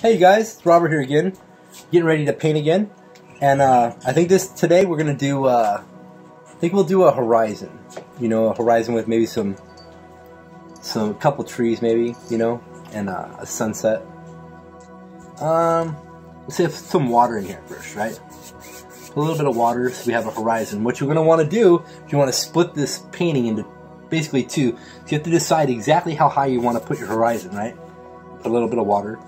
Hey guys, it's Robert here again, getting ready to paint again, and uh, I think this today we're gonna do. Uh, I think we'll do a horizon. You know, a horizon with maybe some, some couple trees, maybe you know, and uh, a sunset. Um, let's if some water in here first, right? a little bit of water so we have a horizon. What you're gonna want to do is you want to split this painting into basically two. You have to decide exactly how high you want to put your horizon, right? Put a little bit of water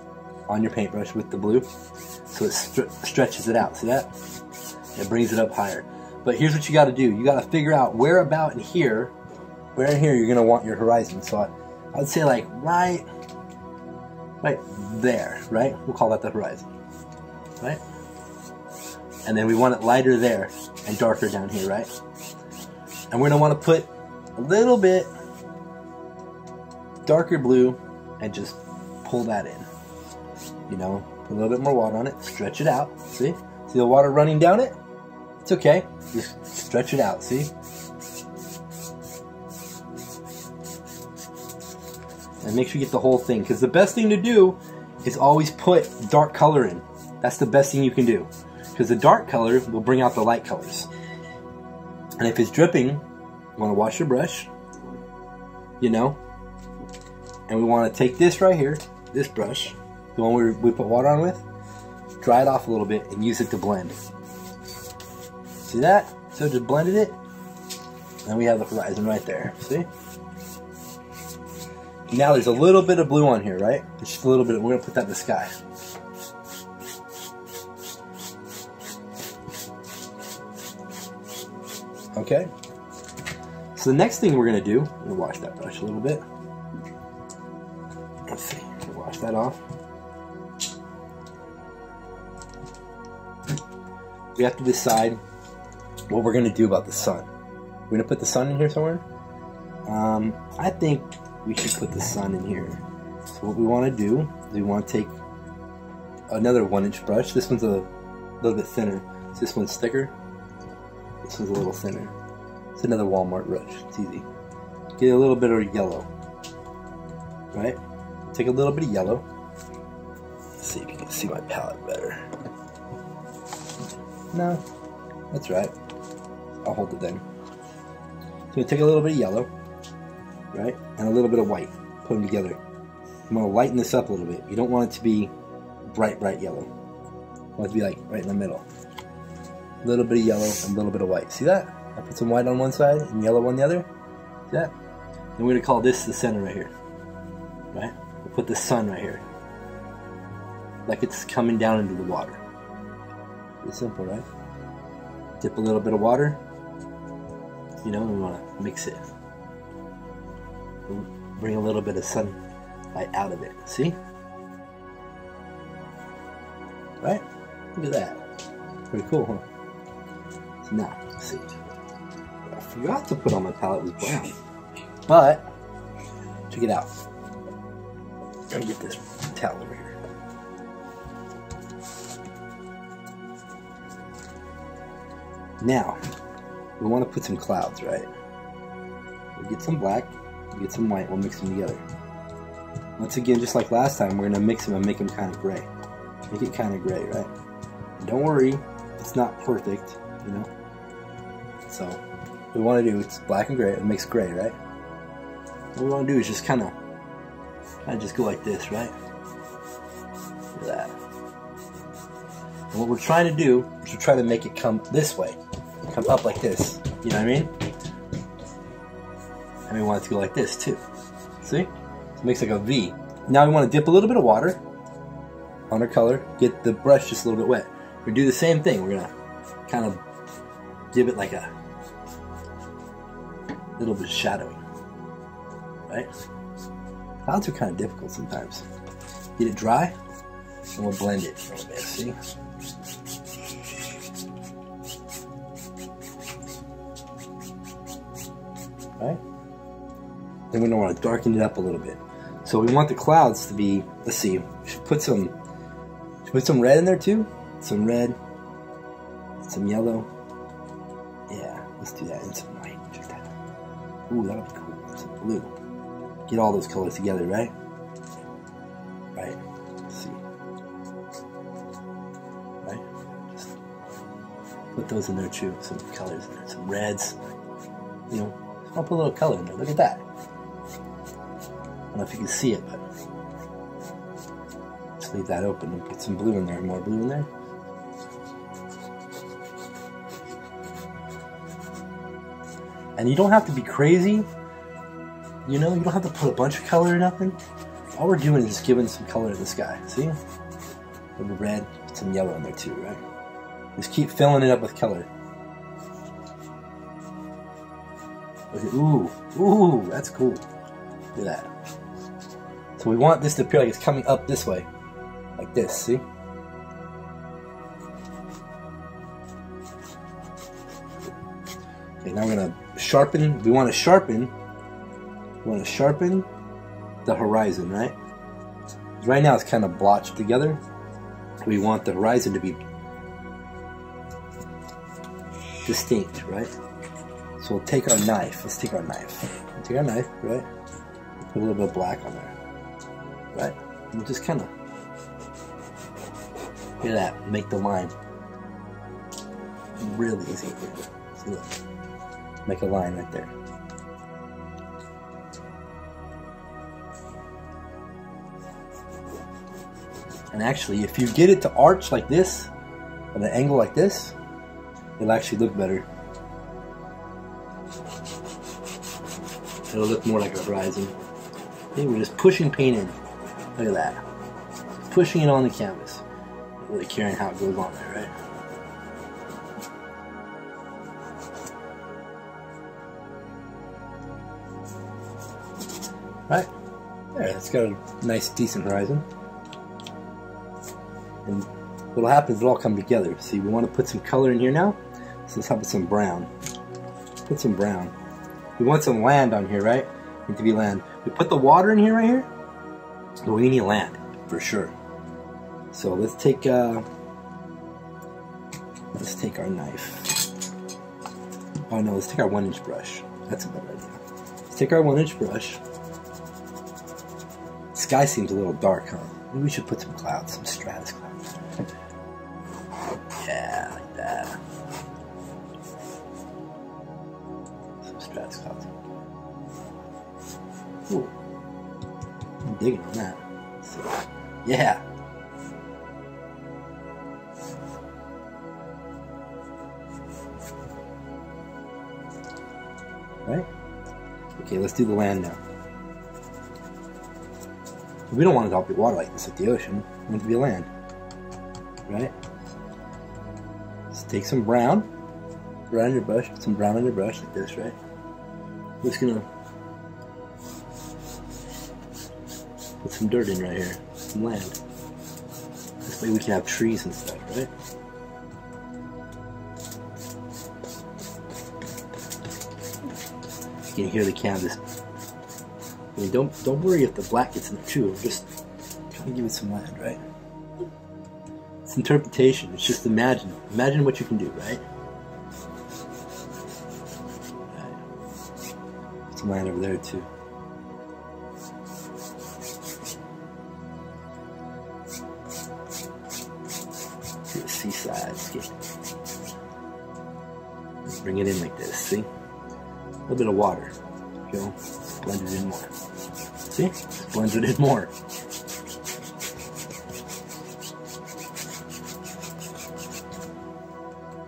on your paintbrush with the blue so it stretches it out. See that? It brings it up higher. But here's what you got to do. You got to figure out where about in here, where in here you're going to want your horizon. So I, I would say like right, right there, right? We'll call that the horizon, right? And then we want it lighter there and darker down here, right? And we're going to want to put a little bit darker blue and just pull that in you know, put a little bit more water on it, stretch it out. See? See the water running down it? It's okay. Just stretch it out, see? And make sure you get the whole thing. Because the best thing to do is always put dark color in. That's the best thing you can do. Because the dark color will bring out the light colors. And if it's dripping, you want to wash your brush. You know? And we want to take this right here, this brush, the one we, we put water on with, dry it off a little bit and use it to blend. See that? So just blended it, and we have the horizon right there. See? Now there's a little bit of blue on here, right? Just a little bit. We're gonna put that in the sky. Okay. So the next thing we're gonna do, I'm gonna wash that brush a little bit. Let's see. Wash that off. We have to decide what we're going to do about the sun. We're going to put the sun in here somewhere. Um, I think we should put the sun in here. So what we want to do is we want to take another one inch brush. This one's a little bit thinner. So this one's thicker. This one's a little thinner. It's another Walmart brush. It's easy. Get a little bit of yellow. Right? Take a little bit of yellow. Let's see if you can see my palette better. No, that's right. I'll hold it then. So we take a little bit of yellow, right, and a little bit of white. Put them together. I'm to lighten this up a little bit. You don't want it to be bright, bright yellow. You want it to be like right in the middle. A little bit of yellow and a little bit of white. See that? I put some white on one side and yellow on the other. See that? And we're to call this the center right here. Right? We'll put the sun right here. Like it's coming down into the water. Pretty simple, right? Dip a little bit of water. You know, we want to mix it. Bring a little bit of sunlight out of it. See? Right? Look at that. Pretty cool, huh? So now, let's see. I forgot to put on my palette was brown. But, check it out. Me get this towel over here. Now, we want to put some clouds, right? We'll get some black, we'll get some white, we'll mix them together. Once again, just like last time, we're going to mix them and make them kind of gray. Make it kind of gray, right? And don't worry, it's not perfect, you know? So, we want to do, it's black and gray, it makes gray, right? What we want to do is just kind of, kind of just go like this, right? Look at that. And what we're trying to do is we're trying to make it come this way come up like this. You know what I mean? And we want it to go like this too. See? it makes like a V. Now we want to dip a little bit of water on our color, get the brush just a little bit wet. We do the same thing. We're gonna kind of give it like a little bit of shadowing. Right? Clouds are kind of difficult sometimes. Get it dry, and we'll blend it a little bit. See? right? Then we're gonna wanna darken it up a little bit. So we want the clouds to be, let's see, put some, put some red in there too? Some red, some yellow. Yeah, let's do that, and some white, check that out. Ooh, that'll be cool, some blue. Get all those colors together, right? Right, let's see. Right, just put those in there too, some colors in there, some reds, you know, I'll put a little color in there. Look at that. I don't know if you can see it, but just leave that open and put some blue in there. More blue in there. And you don't have to be crazy. You know, you don't have to put a bunch of color or nothing. All we're doing is just giving some color to the sky. See? A little red, some yellow in there too, right? Just keep filling it up with color. Ooh, ooh, that's cool. Look at that. So we want this to appear like it's coming up this way. Like this, see? Okay, now we're gonna sharpen, we wanna sharpen, we wanna sharpen the horizon, right? Right now it's kind of blotched together. We want the horizon to be distinct, right? So we'll take our knife. Let's take our knife. We'll take our knife, right? Put a little bit of black on there, right? And we'll just kind of, look at that, make the line really easy. See, look. Make a line right there. And actually, if you get it to arch like this, at an angle like this, it'll actually look better. It'll look more like a horizon. We're just pushing paint in. Look at that. Pushing it on the canvas. Not really caring how it goes on there, right? Right? There, it's got a nice, decent horizon. And what'll happen is it'll all come together. See, we want to put some color in here now. So let's have some brown. Put some brown. We want some land on here, right? Need to be land. We put the water in here right here. But we need land, for sure. So let's take uh let's take our knife. Oh no, let's take our one inch brush. That's a better idea. Let's take our one inch brush. Sky seems a little dark, huh? Maybe we should put some clouds, some stratus clouds. The land now. We don't want to be water like this at the ocean. We want to be land. Right? Let's take some brown. Brown on your brush. Put some brown on your brush like this, right? Just gonna put some dirt in right here. Some land. This way we can have trees and stuff, right? You can hear the canvas mean, don't don't worry if the black gets in there too. Just kind of give it some land, right? It's interpretation. It's just imagine. Imagine what you can do, right? right. Some land over there too. To the seaside. Bring it in like this. See? A little bit of water. Blend it in more. See? Blends it in more.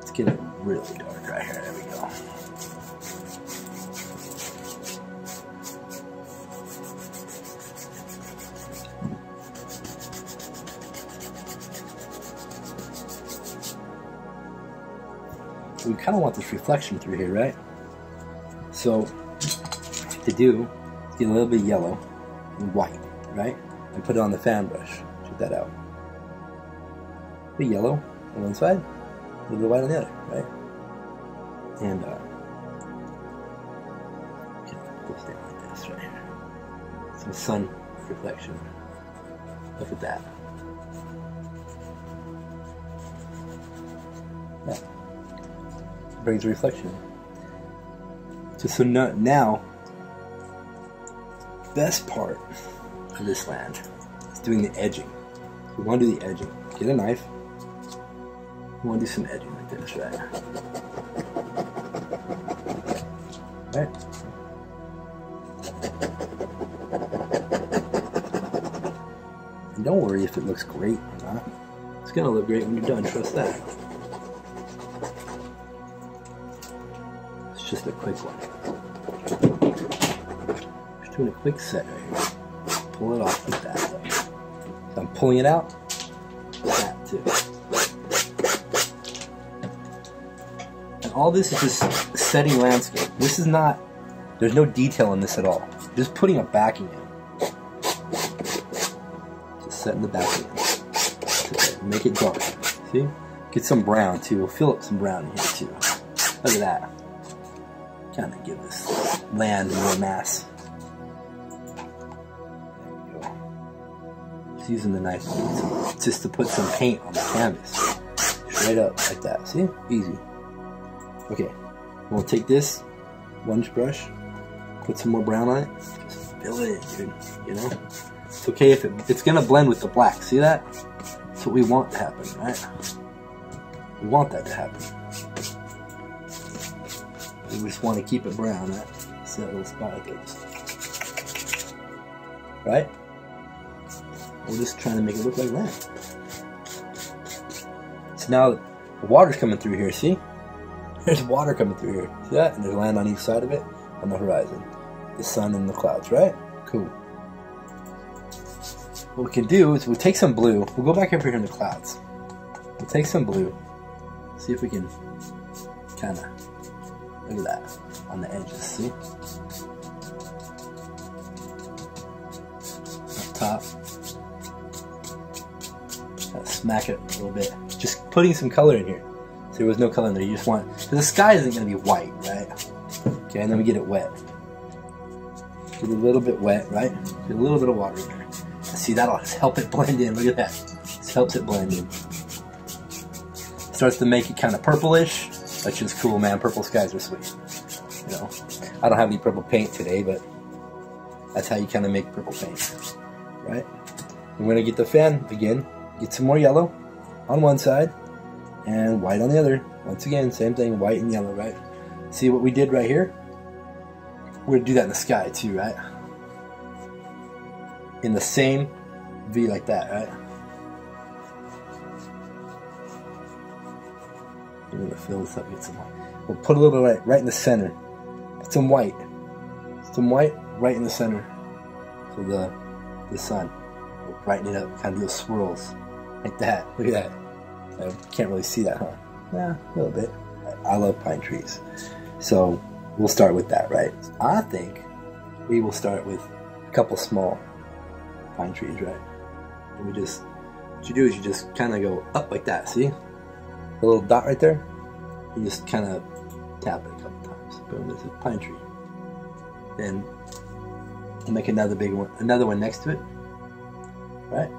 It's getting really dark right here. There we go. We kind of want this reflection through here, right? So, to do is get a little bit yellow and white, right? And put it on the fan brush. Check that out. The yellow on one side, a little bit white on the other, right? And uh, this thing like this right here. Some sun reflection. Look at that. Yeah. Brings a reflection. So no, now best part of this land is doing the edging. We want to do the edging. Get a knife. We want to do some edging. like this, right? Right? And don't worry if it looks great or not. It's gonna look great when you're done, trust that. It's just a quick one. Doing a quick set right here. Pull it off like that. So I'm pulling it out. That too. And all this is just setting landscape. This is not, there's no detail in this at all. Just putting a backing in. Just setting the backing in. Make it dark. See? Get some brown too. We'll fill up some brown in here too. Look at that. Kind of give this land more mass. Just using the knife just to put some paint on the canvas. Right up like that. See? Easy. Okay. We'll take this lunge brush, put some more brown on it, just fill it dude. You know? It's okay if it, it's gonna blend with the black. See that? That's what we want to happen, right? We want that to happen. We just want to keep it brown, right? See that little spot this. Right? We're just trying to make it look like land. So now the water's coming through here, see? There's water coming through here. See that? And there's land on each side of it on the horizon. The sun and the clouds, right? Cool. What we can do is we'll take some blue. We'll go back over here in the clouds. We'll take some blue. See if we can kind of, look at that, on the edges, see? Up top. Smack it a little bit. Just putting some color in here. So there was no color in there. You just want, because the sky isn't going to be white, right? Okay, and then we get it wet. Get a little bit wet, right? Get a little bit of water in there. See, that'll help it blend in. Look at that. This helps it blend in. Starts to make it kind of purplish, which is cool, man. Purple skies are sweet. You know, I don't have any purple paint today, but that's how you kind of make purple paint, right? I'm gonna get the fan again. Get some more yellow on one side and white on the other. Once again, same thing, white and yellow, right? See what we did right here? We're gonna do that in the sky too, right? In the same V like that, right? We're gonna fill this up with some white. We'll put a little right, right in the center. Put some white. Some white right in the center. So the the sun. We'll brighten it up, kind of those swirls. Like that. Look at that. I can't really see that, huh? Yeah, a little bit. I love pine trees. So we'll start with that, right? I think we will start with a couple small pine trees, right? And we just, what you do is you just kind of go up like that, see? The little dot right there? You just kind of tap it a couple times. Boom, there's a pine tree. Then we'll make another big one, another one next to it, right?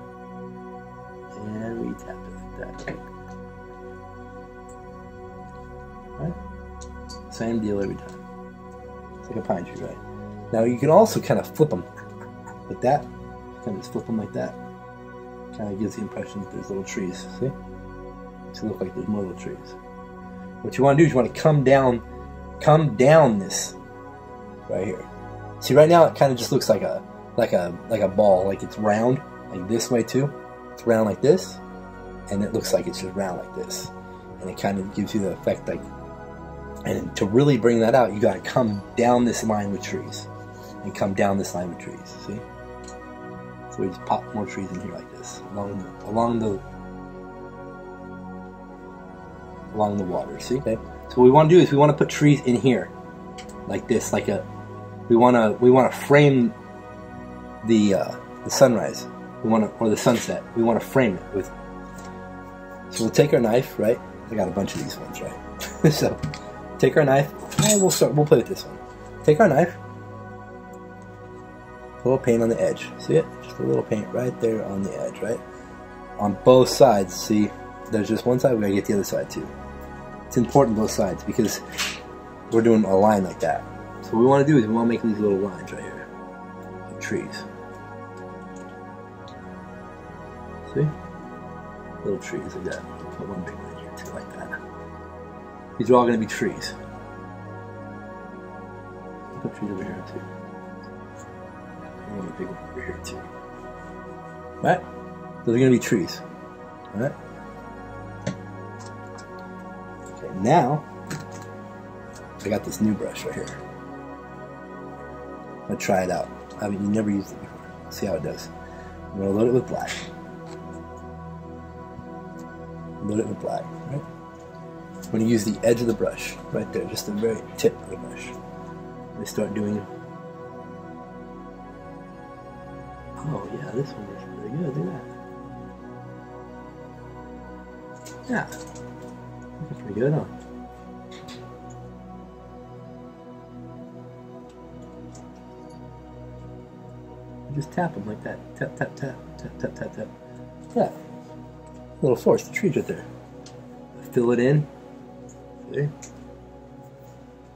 We tap it like that. Right? Same deal every time. It's like a pine tree, right? Now you can also kind of flip them like that. Kind of just flip them like that. Kind of gives the impression that there's little trees. See? It look like there's more little trees. What you want to do is you want to come down, come down this right here. See, right now it kind of just looks like a like a like a ball, like it's round, like this way too. It's round like this, and it looks like it's just round like this, and it kind of gives you the effect like and to really bring that out, you got to come down this line with trees. And come down this line with trees. See? So we just pop more trees in here like this. Along the, along the along the water. See? Okay. So what we want to do is we want to put trees in here. Like this, like a we want to we want to frame the uh, the sunrise. We want to or the sunset. We want to frame it with So we'll take our knife, right? I got a bunch of these ones, right? so Take our knife, and we'll start. We'll play with this one. Take our knife, a little paint on the edge. See it? Just a little paint right there on the edge, right? On both sides. See, there's just one side. We gotta get the other side too. It's important both sides because we're doing a line like that. So what we want to do is we want to make these little lines right here, trees. See? Little trees like that. Put one big one here too, like that. These are all going to be trees. Put trees over here too. I want a big one over here too. Right? Those are going to be trees. Alright? Okay, now I got this new brush right here. I'm gonna try it out. I mean, you never used it before. See how it does. I'm gonna load it with black. Load it with black, right? I'm gonna use the edge of the brush, right there, just the very tip of the brush. I start doing. Oh yeah, this one is really good. Look at that. Yeah, looking pretty good, huh? just tap them like that. Tap, tap, tap, tap, tap, tap, tap. Yeah. Little force. The tree's right there. Fill it in. See?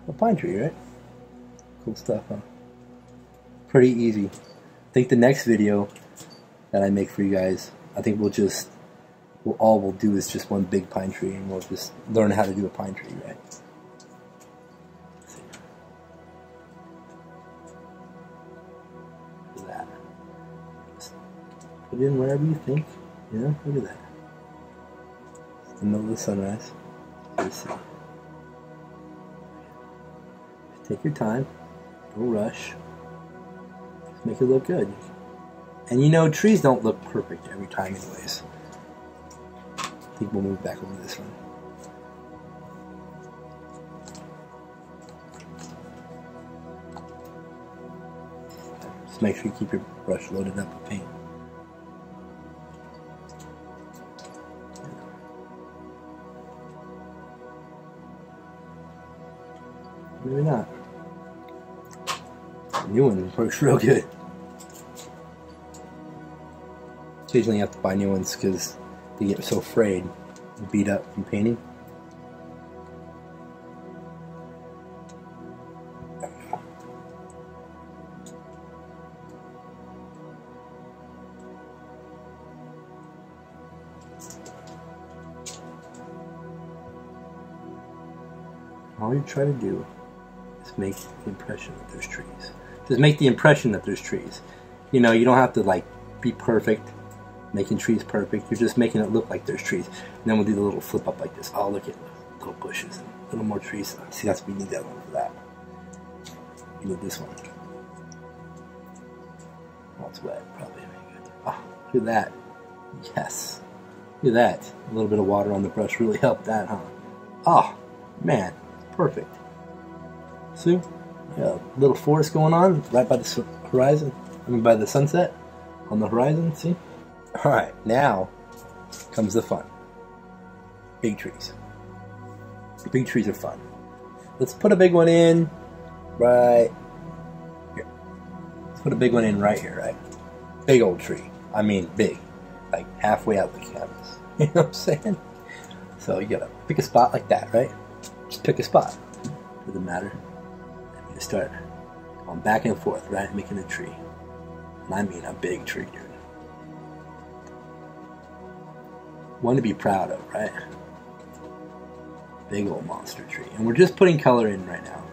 A pine tree, right? Cool stuff, huh? Pretty easy. I think the next video that I make for you guys, I think we'll just, we'll, all we'll do is just one big pine tree and we'll just learn how to do a pine tree, right? Put in wherever you think. Yeah, look at that. It's the middle of the sunrise. Just take your time. Don't rush. Just make it look good. And you know, trees don't look perfect every time anyways. I think we'll move back over this one. Just make sure you keep your brush loaded up with paint. Maybe not. The new one works real good. Occasionally you have to buy new ones because they get so frayed and beat up from painting. All you try to do make the impression that there's trees. Just make the impression that there's trees. You know, you don't have to like be perfect, making trees perfect. You're just making it look like there's trees. And then we'll do the little flip up like this. Oh, look at little bushes, and little more trees. See, that's we need that one for that. You need this one. Oh, it's wet, probably. Oh, look at that. Yes. Look at that. A little bit of water on the brush really helped that, huh? Oh, man perfect. See? Yeah, little forest going on right by the horizon. I mean, by the sunset on the horizon. See? All right, now comes the fun. Big trees. Big trees are fun. Let's put a big one in right here. Let's put a big one in right here, right? Big old tree. I mean, big. Like halfway out the canvas. You know what I'm saying? So you gotta pick a spot like that, right? Just pick a spot. Doesn't matter. Start going back and forth, right? Making a tree. And I mean a big tree, dude. One to be proud of, right? Big old monster tree. And we're just putting color in right now.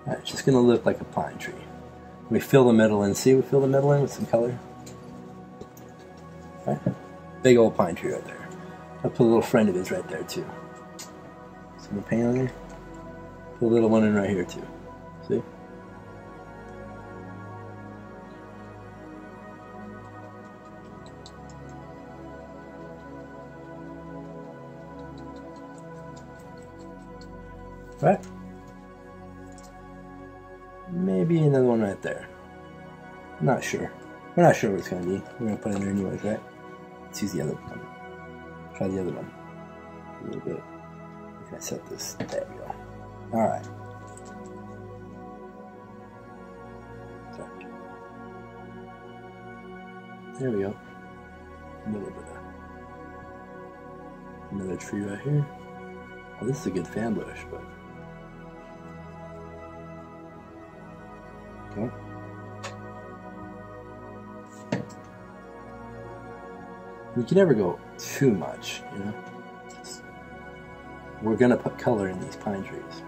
Alright, it's just gonna look like a pine tree. We fill the middle in. See, we fill the middle in with some color. Right? Big old pine tree right there. I put a little friend of his right there too. Some paint on there. A little one in right here too. See? Right? Maybe another one right there. not sure. We're not sure what it's gonna be. We're gonna put it in there anyways, right? Let's use the other one. Try the other one a little bit. I set this? There we go. All right. There we go. A little bit of another tree right here. Oh, this is a good fan bush, but okay. You can never go too much, you know. we're gonna put color in these pine trees.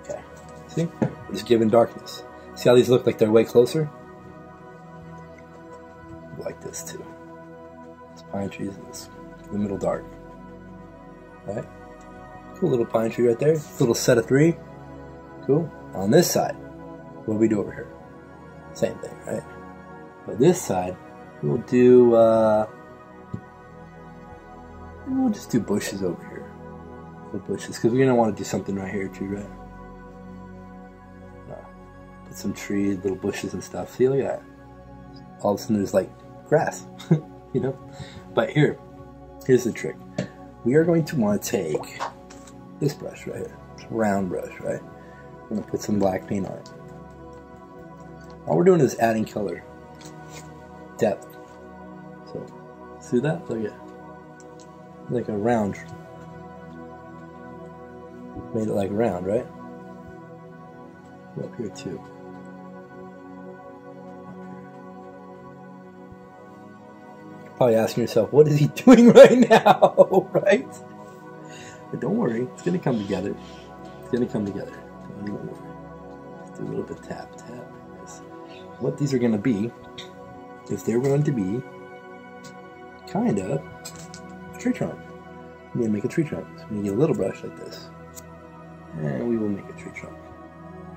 Okay, see? Just giving darkness. See how these look like they're way closer? Like this too. This pine trees in this in the middle dark. Right? Cool little pine tree right there. Little set of three. Cool. On this side, what do we do over here? Same thing, right? But this side, we'll do, uh, we'll just do bushes over here. Little bushes, because we're going to want to do something right here too, right? Put some trees, little bushes and stuff. See, look at that. All of a sudden there's like grass, you know? But here, here's the trick. We are going to want to take this brush right here, round brush, right? I'm to put some black paint on it. All we're doing is adding color, depth. So, see that? Look at like a round. Made it like round, right? Up here too. Probably asking yourself, what is he doing right now, right? But don't worry, it's gonna come together. It's gonna come together. Don't even worry. Do a little bit tap, tap. What these are gonna be is they're going to be kind of a tree trunk. We're gonna make a tree trunk. So we're gonna get a little brush like this. And we will make a tree trunk.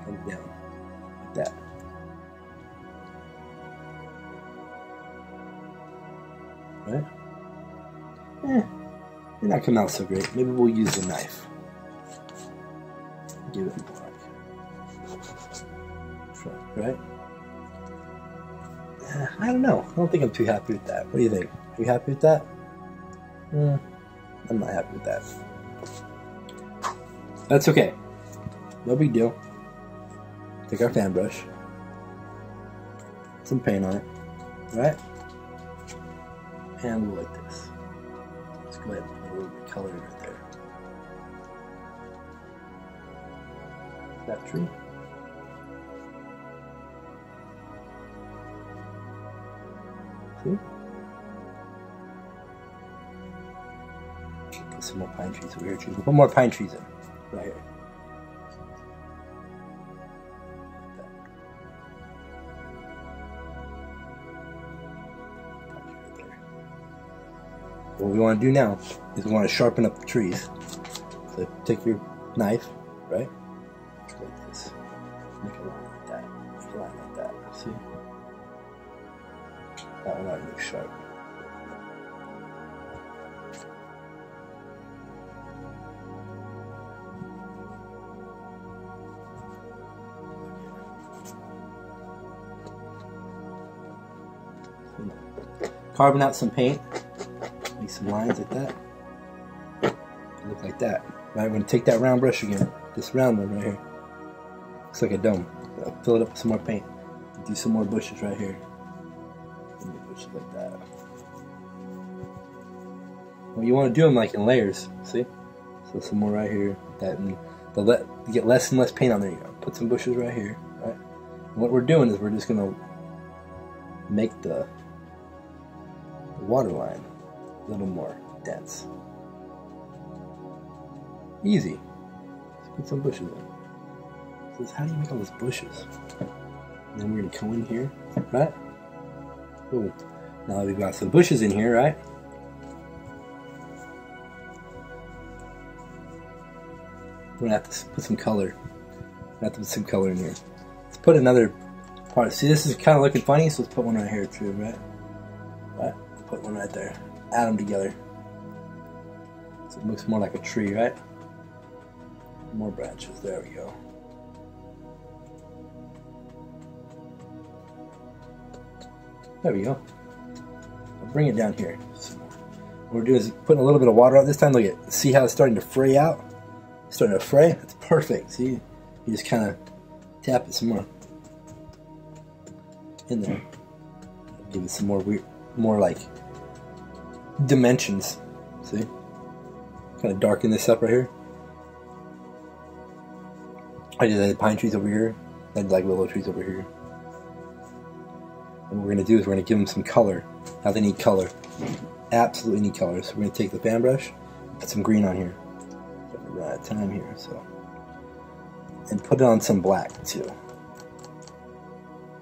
Comes down like that. Right? Eh, not coming out so great. Maybe we'll use a knife. Give it black. Right? Eh, I don't know. I don't think I'm too happy with that. What do you think? Are you happy with that? Mm, I'm not happy with that. That's okay. No big deal. Take our fan brush. Some paint on it. Right? And we'll like this. Let's go ahead and put a little bit of color right there. That tree. See? Put some more pine trees over here. Put more pine trees in. Right here. We want to do now is we want to sharpen up the trees. So take your knife, right? Like this. Make a line like that. Make a line like that. See? That one already looks sharp. Carving out some paint. Some lines like that. Look like that. Right, I'm gonna take that round brush again. This round one right here. Looks like a dome. I'll fill it up with some more paint. Do some more bushes right here. Bushes like that. Well, you want to do them like in layers. See? So some more right here. That and the let get less and less paint on there. You. Put some bushes right here. Right. What we're doing is we're just gonna make the water line a little more dense. Easy. Let's put some bushes in. Says, how do you make all those bushes? And then we're gonna come in here, right? Cool. Now we've got some bushes in here, right? We're gonna have to put some color. We're gonna have to put some color in here. Let's put another part. See, this is kind of looking funny, so let's put one right here too, right? Right. Put one right there. Add them together. So it looks more like a tree, right? More branches. There we go. There we go. I'll bring it down here. What we're doing is putting a little bit of water out this time. Look at see how it's starting to fray out? It's starting to fray? That's perfect. See? You just kind of tap it some more. In there. Give it some more weird more like dimensions. See? Kind of darken this up right here. I just added pine trees over here. I did like willow trees over here. And what we're going to do is we're going to give them some color. Now they need color. Absolutely need color. So we're going to take the fan brush, put some green on here. out of time here, so. And put on some black too.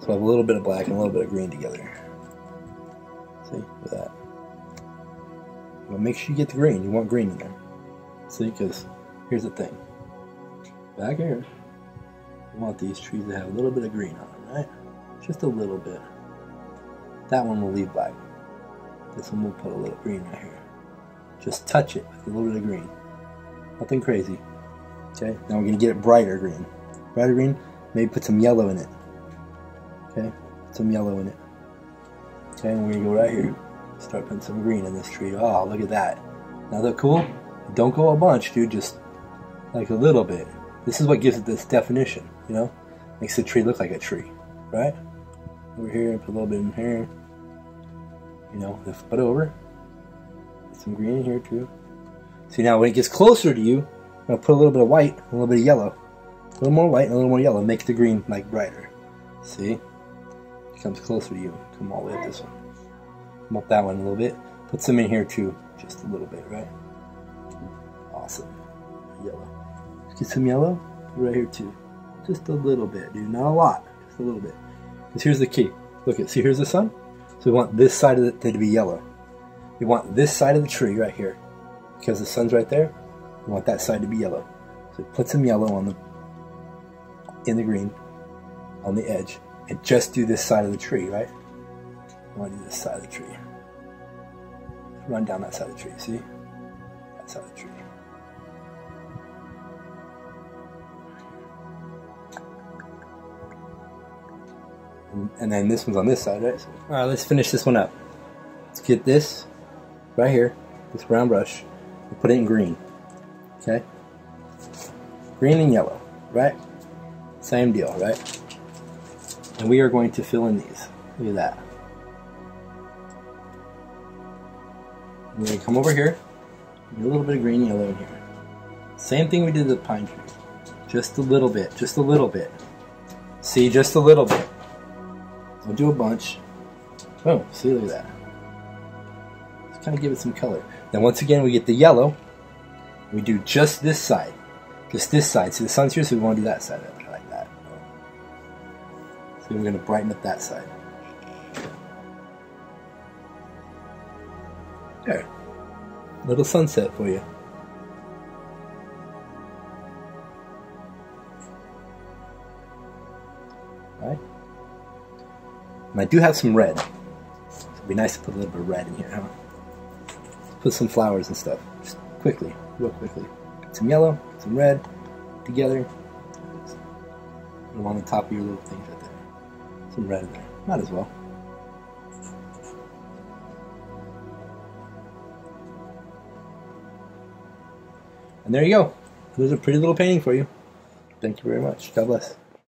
So I have a little bit of black and a little bit of green together. See, that. Well, make sure you get the green. You want green in there. See, because here's the thing. Back here, you want these trees to have a little bit of green on them, right? Just a little bit. That one will leave black. This one we'll put a little green right here. Just touch it with a little bit of green. Nothing crazy. Okay, now we're going to get it brighter green. Brighter green, maybe put some yellow in it. Okay, put some yellow in it. Okay, and we're going to go right here. Start putting some green in this tree. Oh, look at that. Now look cool? Don't go a bunch, dude, just like a little bit. This is what gives it this definition, you know? Makes the tree look like a tree, right? Over here, put a little bit in here. You know, lift it over. Put some green in here too. See now when it gets closer to you, I'm gonna put a little bit of white, a little bit of yellow. A little more white and a little more yellow. Make the green like brighter. See? It comes closer to you. Come all the way up this one. Up that one a little bit. Put some in here too. Just a little bit, right? Awesome. Yellow. Get some yellow right here too. Just a little bit, dude. Not a lot. Just a little bit. Because here's the key. Look at, see here's the sun? So we want this side of it to be yellow. We want this side of the tree right here. Because the sun's right there, we want that side to be yellow. So put some yellow on the in the green on the edge and just do this side of the tree, right? Want to this side of the tree. Run down that side of the tree, see? That side of the tree. And, and then this one's on this side, right? So, all right, let's finish this one up. Let's get this right here, this brown brush, and put it in green. Okay? Green and yellow, right? Same deal, right? And we are going to fill in these. Look at that. Going to come over here, get a little bit of green yellow in here. Same thing we did with the pine tree. Just a little bit, just a little bit. See, just a little bit. Don't do a bunch. Oh, see, look at that. Let's kind of give it some color. Then once again, we get the yellow. We do just this side. Just this side. See, the sun's here, so we want to do that side of it, like that. So we're going to brighten up that side. There. Little sunset for you. Right? And I do have some red. So it'd be nice to put a little bit of red in here, huh? Put some flowers and stuff. Just quickly, real quickly. Some yellow, some red, together. Along the top of your little things right there. Some red in there. Might as well. And there you go. There's a pretty little painting for you. Thank you very much. God bless.